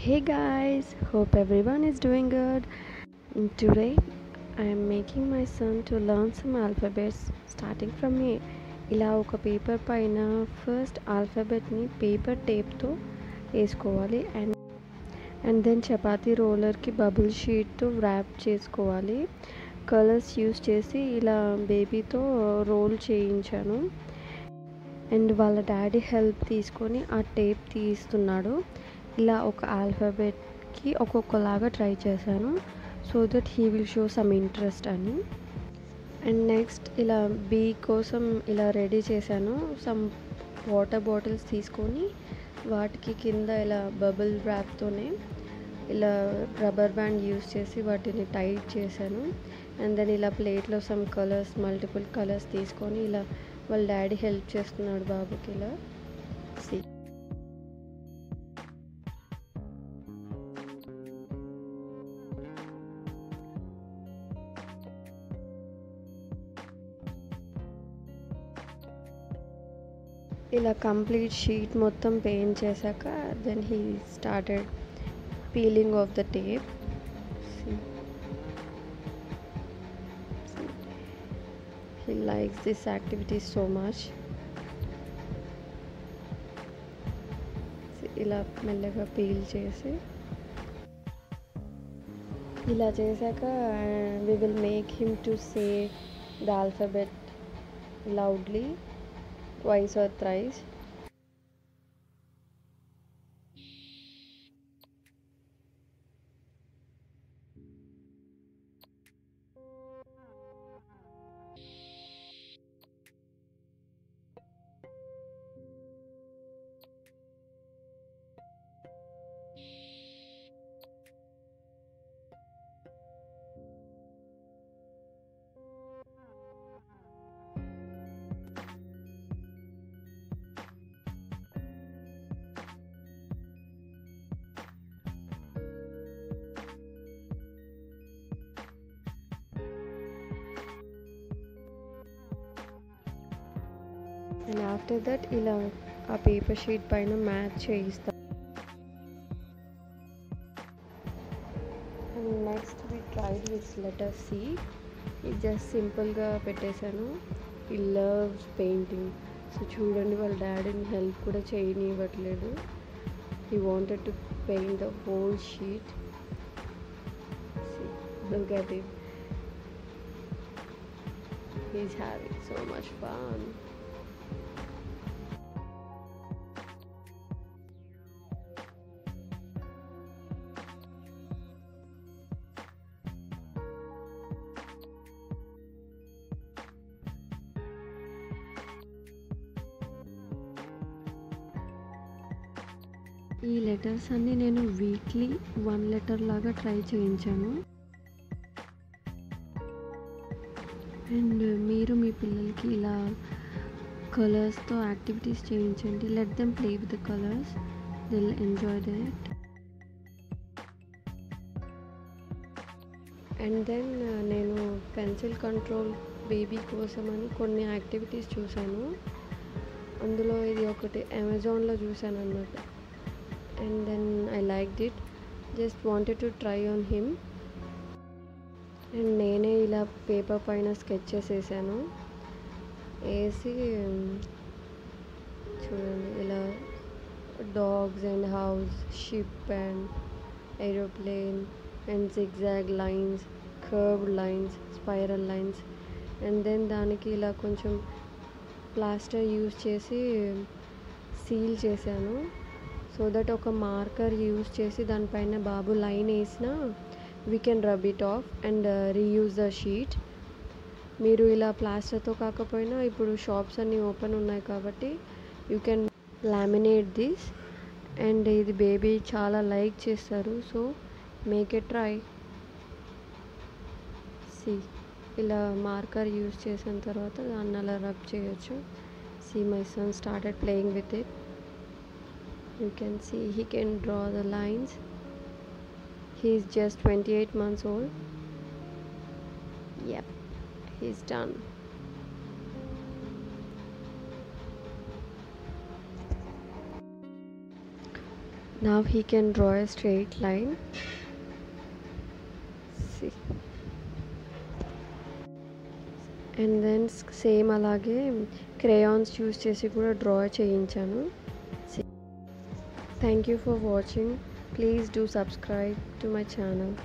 Hey guys, hope everyone is doing good. And Today I am making my son to learn some alphabets starting from A. ఇలా ఒక paper పైన first ఆల్ఫాబెట్ని paper టేప్తో వేసుకోవాలి and and then chapati రోలర్కి bubble షీట్తో wrap చేసుకోవాలి colours use చేసి ఇలా బేబీతో రోల్ చేయించాను అండ్ వాళ్ళ డాడీ హెల్ప్ తీసుకొని ఆ టేప్ తీస్తున్నాడు ఇలా ఒక ఆల్ఫాబెట్కి ఒక్కొక్కలాగా ట్రై చేశాను. So that he will show some interest అని. అండ్ నెక్స్ట్ ఇలా బీ కోసం ఇలా రెడీ చేశాను. సమ్ వాటర్ బాటిల్స్ తీసుకొని వాటికి కింద ఇలా బబుల్ ర్యాప్తోనే ఇలా రబ్బర్ బ్యాండ్ యూస్ చేసి వాటిని టైట్ చేశాను. అండ్ దెన్ ఇలా ప్లేట్లో సమ్ కలర్స్ మల్టిపుల్ కలర్స్ తీసుకొని ఇలా వాళ్ళ డాడీ హెల్ప్ చేస్తున్నాడు బాబుకి ఇలా. సీ ఇలా కంప్లీట్ షీట్ మొత్తం పెయింట్ చేశాక then he started peeling off the tape he likes this activity so much ఇలా మెల్లగా పీల్ చేసి. ఇలా చేశాక we will make him to say the alphabet loudly O quais atrás. And after that ఇలా ఆ paper sheet పైన match చేయిస్తాం. And next we tried with letter C ఇది జస్ట్ సింపుల్గా పెట్టేశాను. ఈ లవ్ పెయింటింగ్ సో చూడండి వాళ్ళ డాడీని హెల్ప్ కూడా చేయనివ్వట్లేదు. He wanted to paint the whole sheet look at it. He's having so much fun. ఈ లెటర్స్ అన్నీ నేను వీక్లీ వన్ లెటర్ లాగా ట్రై చేయించాను. అండ్ మీరు మీ పిల్లలకి ఇలా కలర్స్తో యాక్టివిటీస్ చేయించండి. Let them play with the colours. They'll enjoy that. And then నేను పెన్సిల్ కంట్రోల్ బేబీ కోసం అని కొన్ని యాక్టివిటీస్ చూశాను. అందులో ఇది ఒకటి అమెజాన్లో చూశాను అన్నమాట and then I like it just wanted to try on him and నేనే ఇలా పేపర్ పైన స్కెచెస్ వేసాను. వేసి చూడండి ఇలా dogs and house ship and aeroplane and zigzag lines curved lines spiral lines and then దానికి ఇలా కొంచెం ప్లాస్టర్ యూస్ చేసి సీల్ చేశాను. సో దట్ ఒక మార్కర్ యూజ్ చేసి దానిపైన బాబు లైన్ వేసిన we can rub it off and reuse the sheet మీరు ఇలా ప్లాస్టర్తో కాకపోయినా ఇప్పుడు షాప్స్ అన్నీ ఓపెన్ ఉన్నాయి కాబట్టి you can laminate this and ఇది బేబీ చాలా లైక్ చేస్తారు. So make a try see ఇలా మార్కర్ యూజ్ చేసిన తర్వాత దాన్ని అలా రబ్ చేయొచ్చు. See my son started playing with it you can see he can draw the lines he is just 28 months old yep he's done now he can draw a straight line see and then same అలాగే crayons use చేసి కూడా draw చేయించాను Thank you for watching. Please do subscribe to my channel.